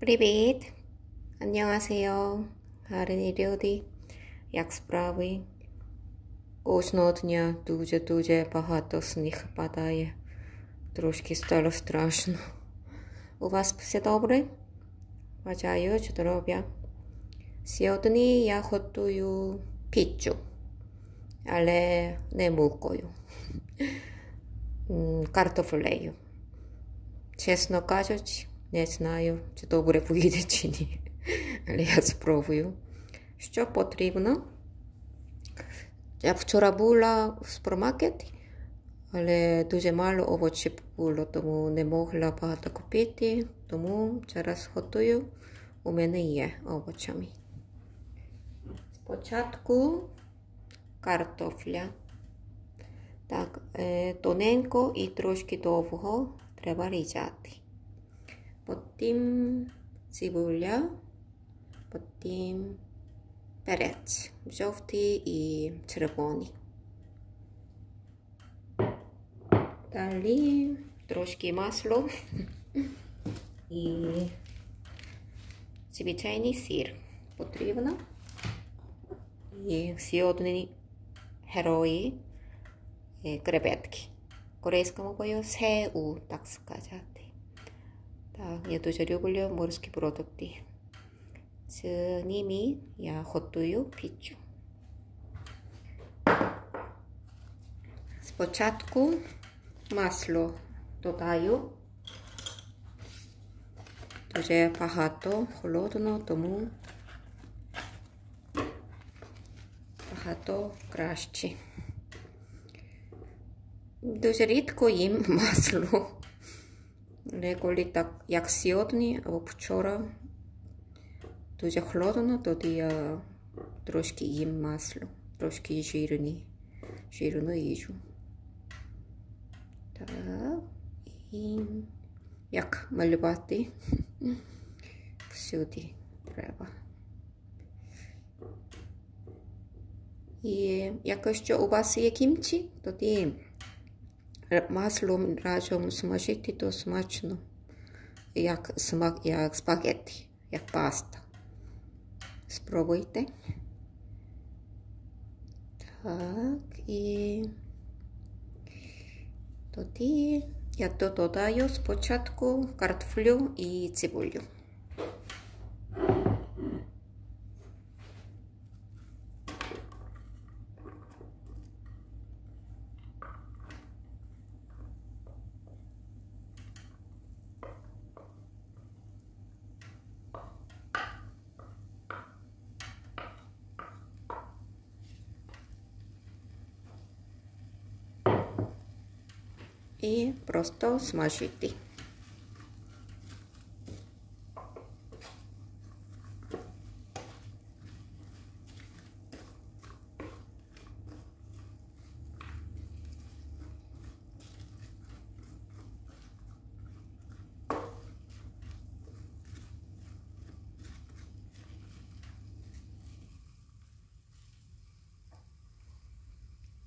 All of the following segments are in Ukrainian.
Привет! 안녕하세요. Гарний люди. Як справи? Кожного дня дуже-дуже багато сніг падає. Трошки стало страшно. У вас все добре? Бажаю здоров'я. Сьогодні я готую піцу, але не мукою. Картофлею. Чесно кажучи, не знаю, чи добре вийде чи ні. Але я спробую. Що потрібно? Я вчора була в супермаркеті, але дуже мало овочів було, тому не могла багато купити, тому зараз готую. У мене є овочами. Спочатку картофля. Так, тоненько і трошки довго треба різати. Потім цибуля, потім перець, жовтий і червоний. Далі трошки масло і звичайний сир потрібно. І сьогодні герої креветки. Корейському мовою 새우, так сказати. Так, я дуже люблю морські продукти. З ними я готую піцу. Спочатку масло додаю. Дуже багато холодно, тому багато краще. Дуже рідко їм масло. Але так, як сьогодні або вчора, дуже холодно, тоді я трошки їм масло, трошки жирні, жирну їжу. Так, і як малювати всюди треба. І якщо у вас є кімчі, тоді маслом разом смажити, то смачно, як смак, як спагетті, як паста. Спробуйте. Так, і тоді я додаю спочатку картоплю і цибулю. І просто смажити.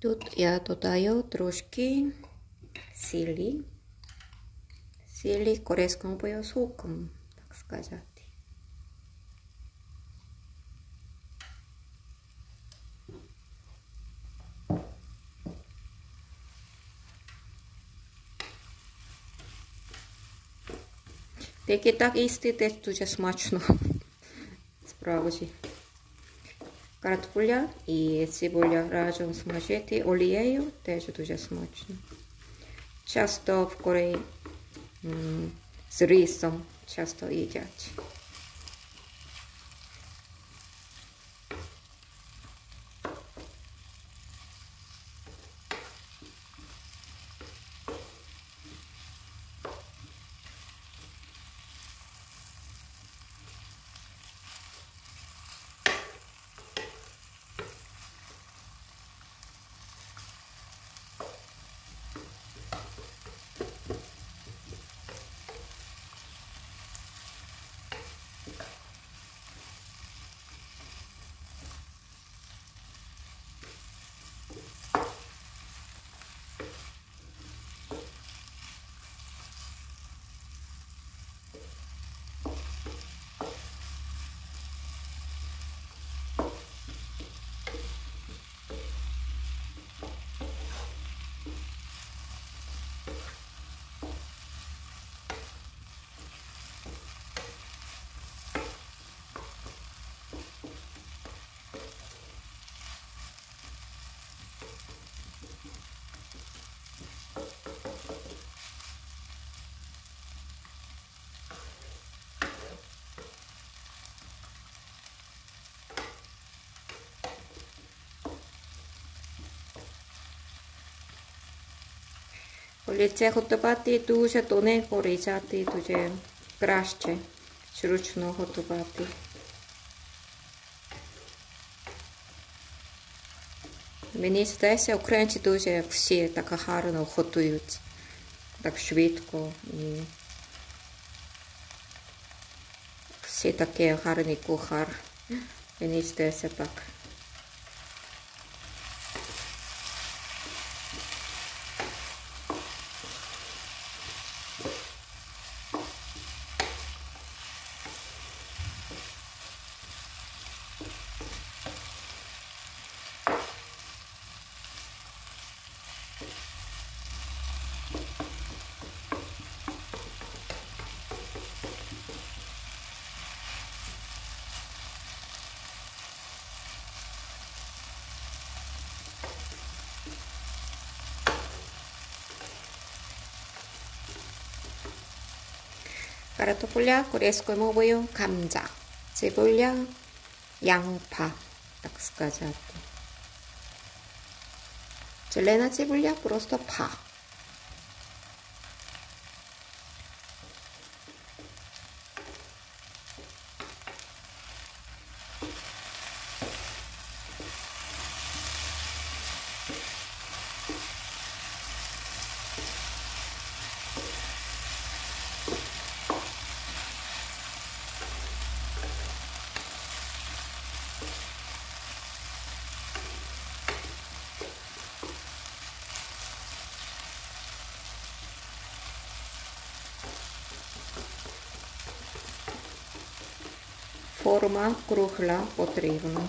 Тут я додаю трошки сілі. Сілі корейському мовою соком, так сказати. Таке так їсти теж дуже смачно. Справді. Картопля і цибуля разом смажити олією теж дуже смачно. Часто в Кореї з рисом часто їдять. Коли готувати дуже тоненько різати, дуже краще зручно готувати. Мені здається, українці дуже всі так гарно готують, так швидко і всі такі гарний кухар. Мені здається так. para to pollar, 그래서 먹어요. 감자, 제볼야, 양파, 딱스까지 하고. 젤레나 찌불야, 프로스터 파. Форма кругла потрібна,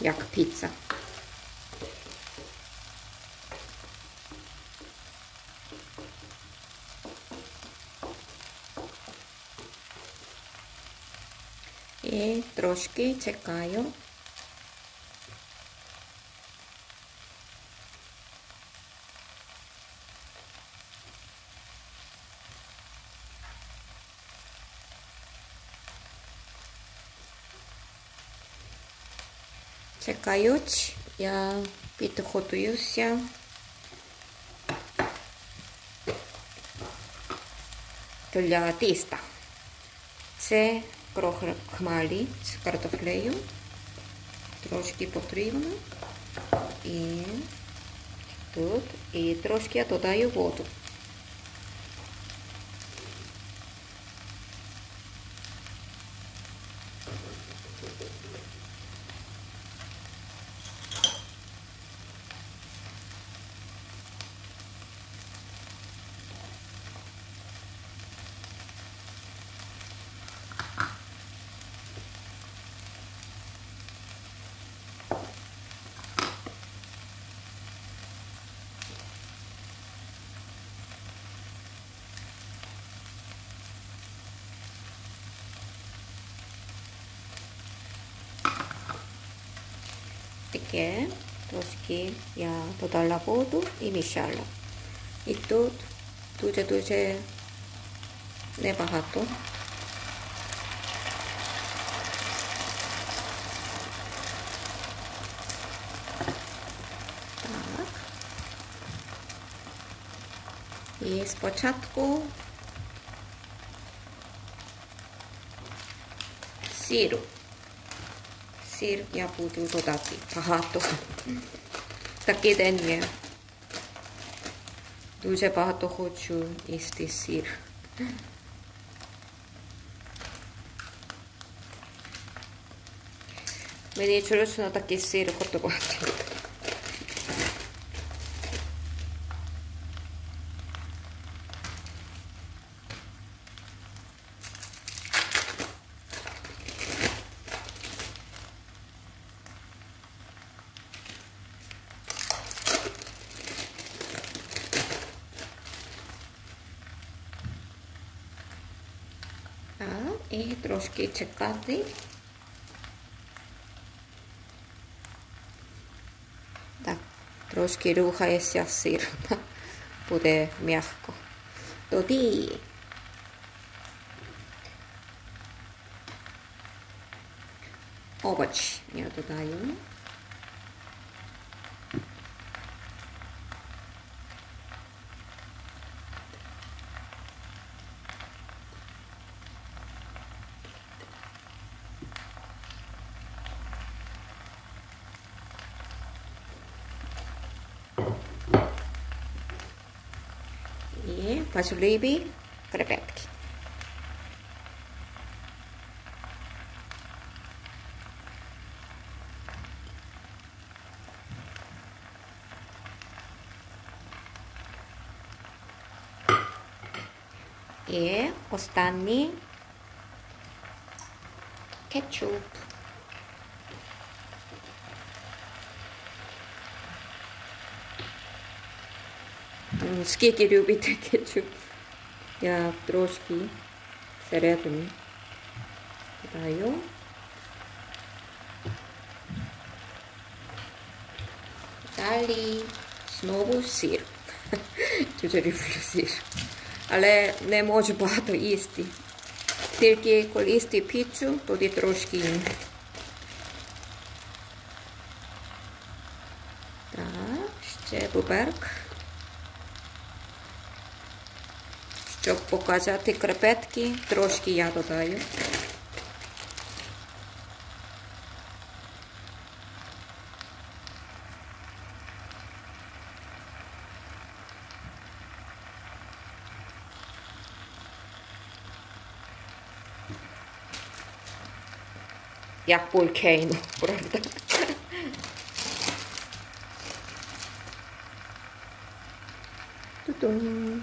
як піца. І трошки чекаю. Чекають, я підготуюся. Для тіста. Це крохмалі з картофлею. Трошки потрібно. І тут. І трошки я додаю воду. таке трошки я додала воду і мішала. І тут дуже-дуже небагато. Так. І спочатку сиру. Сир я буду додати багато. Такий день є. Дуже багато хочу їсти сир. Мені зручно такий сир готувати. 자, 이 들어오시기 제까지 так, трошки рухається е сир, буде м'яко. Тоді овоч я додаю. 마술레이비 그래백티 e costanni ketchup. Скільки любите кетчуп? Я трошки всередині кидаю. Далі знову сир. Дуже люблю сир. Але не можу багато їсти. Тільки коли їсти піцу, тоді трошки їм. Так, ще буберк. Щоб показати крепетки, трошки я додаю. як волкейно, правда? Ту-дум.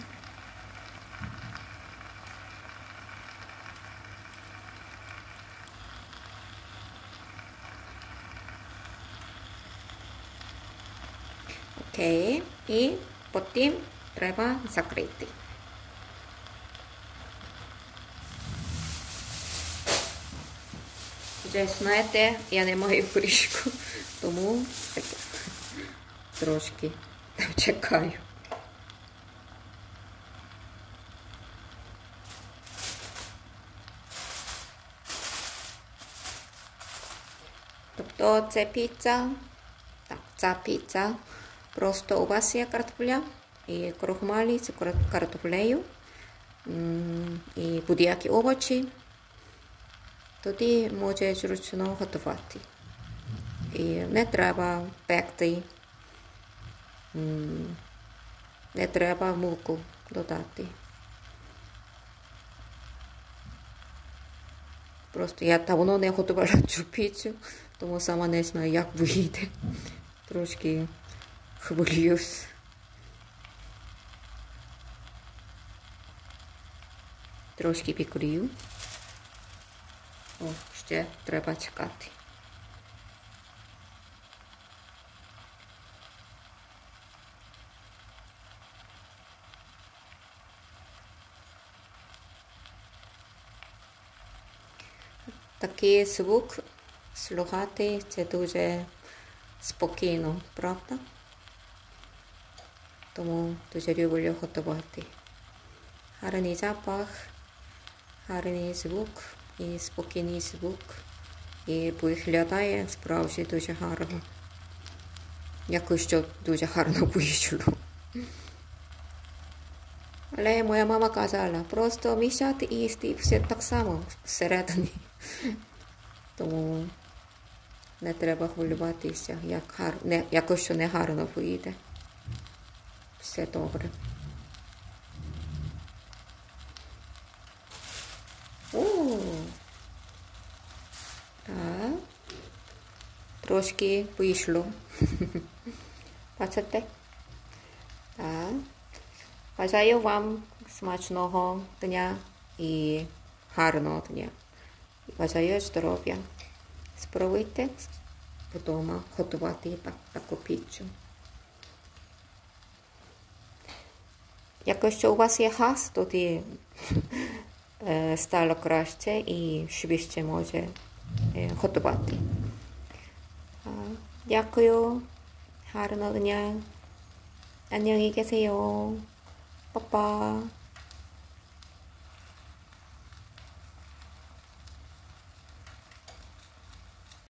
І потім треба закрити. Вже знаєте, я не маю кришку, тому так, трошки чекаю. Тобто це піца, так, ця піца, просто у вас є картопля і крохмалі з картоплею і будь-які овочі. Тоді може зручно готувати. І не треба пекти, не треба муку додати. Просто я давно не готувала цю піцу, тому сама не знаю, як вийде. Трошки хвилююсь. Трошки пікрію. О, ще треба чекати. Такий звук слухати це дуже спокійно, правда? Тому дуже люблю готувати. Гарний запах, гарний звук і спокійний звук. І виглядає справді дуже гарно. Якось що дуже гарно вийшло. Але моя мама казала, просто мішати і їсти все так само всередині. Тому не треба хвилюватися, як гар... не, якось що не гарно вийде. Все добре. О! Так. Трошки вийшло. Бачите? Так. Бажаю вам смачного дня і гарного дня. Бажаю здоров'я. Спробуйте вдома готувати так, таку піцу. Якщо у вас є газ, тоді стало краще і швидше може готувати. Дякую. Гарного дня. 안녕히 계세요. 빠빠.